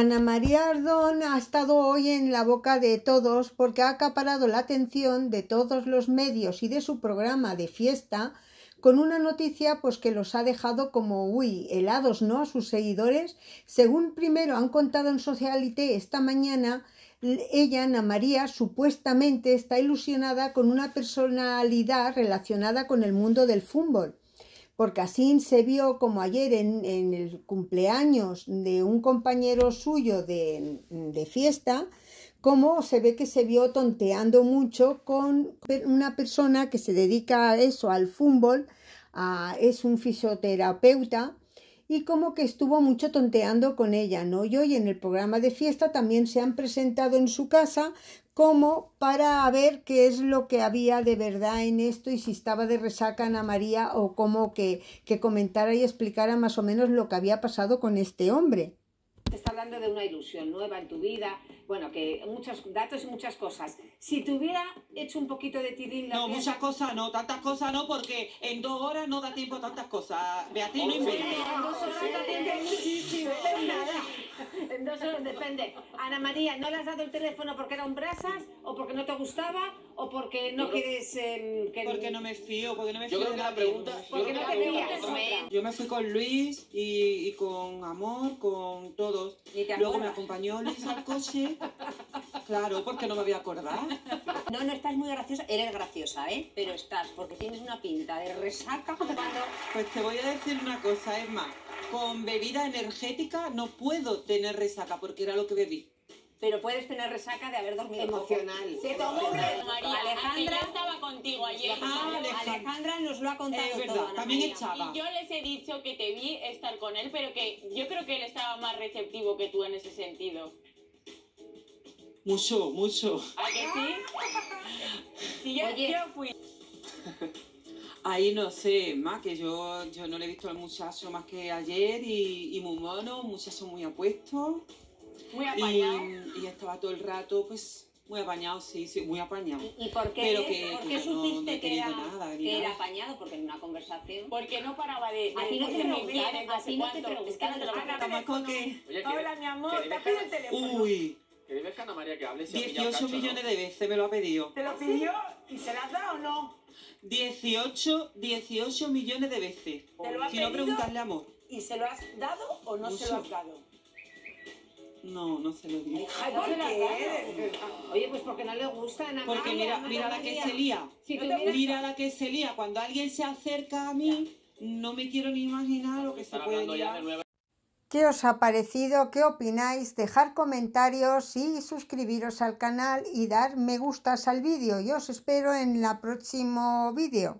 Ana María Ardón ha estado hoy en la boca de todos porque ha acaparado la atención de todos los medios y de su programa de fiesta con una noticia pues que los ha dejado como uy, helados, ¿no? a sus seguidores. Según primero han contado en Socialité esta mañana, ella, Ana María, supuestamente está ilusionada con una personalidad relacionada con el mundo del fútbol porque así se vio como ayer en, el cumpleaños de un compañero suyo de, fiesta, como se ve que se vio tonteando mucho con una persona que se dedica a eso, al fútbol, es un fisioterapeuta y como que estuvo mucho tonteando con ella, ¿no? Y hoy en el programa de fiesta también se han presentado en su casa como para ver qué es lo que había de verdad en esto y si estaba de resaca Ana María o como que, que comentara y explicara más o menos lo que había pasado con este hombre. Hablando de una ilusión nueva en tu vida, bueno, que muchos datos y muchas cosas. Si te hubiera hecho un poquito de tirín... no, muchas cosas no, tantas cosas no, porque en dos horas no da tiempo a tantas cosas. Beatriz, no inventes. En dos horas da tiempo muchísimo. En horas depende. Ana María, ¿no le has dado el teléfono porque era un brasas o porque no te gustaba o porque no quieres eh, que... Porque no me fío, porque no me fío Yo creo que la pregunta... Porque no te fías. Yo me fui con Luis y, y con Amor, con todos. Luego me acompañó Luis al coche. Claro, porque no me voy a acordar. No, no estás muy graciosa. Eres graciosa, ¿eh? Pero estás, porque tienes una pinta de resaca cuando... Pues te voy a decir una cosa, es más. Con bebida energética no puedo tener resaca, porque era lo que bebí pero puedes tener resaca de haber dormido emocional. Se tomó Alejandra estaba contigo ayer. Ah, Alejandra. nos lo ha contado es verdad, todo, también echaba. Y yo les he dicho que te vi estar con él, pero que yo creo que él estaba más receptivo que tú en ese sentido. Mucho, mucho. ¿A que sí? Sí, yo, yo fui. Ahí no sé, más que yo, yo no le he visto al muchacho más que ayer y, y muy mono, un muchacho muy apuesto. Muy apañado. Y, estaba todo el rato, pues, muy apañado, sí, sí, muy apañado. ¿Y, por qué, Pero que, ¿por qué supiste no, que, era, nada, que era apañado? Porque en una conversación... Porque no paraba de... a ti no te preguntan, a ti no te preguntan. Es que no te lo que... Hola, mi amor, te pido el teléfono. Uy. Que dime Ana María que hable 18 millones de veces me lo ha pedido. ¿Te lo pidió y se lo has dado o no? 18, 18 millones de veces. ¿Te lo ha si no, preguntarle amor. ¿Y se lo has dado o no se lo has dado? No, no se lo digo. Ay, ¿por qué? Oye, pues porque no le gusta Ana Porque mira, mira la que se lía. Mira la que se lía. Cuando alguien se acerca a mí, no me quiero ni imaginar lo que se puede liar. ¿Qué os ha parecido? ¿Qué opináis? Dejar comentarios y suscribiros al canal y dar me gustas al vídeo. Yo os espero en el próximo vídeo.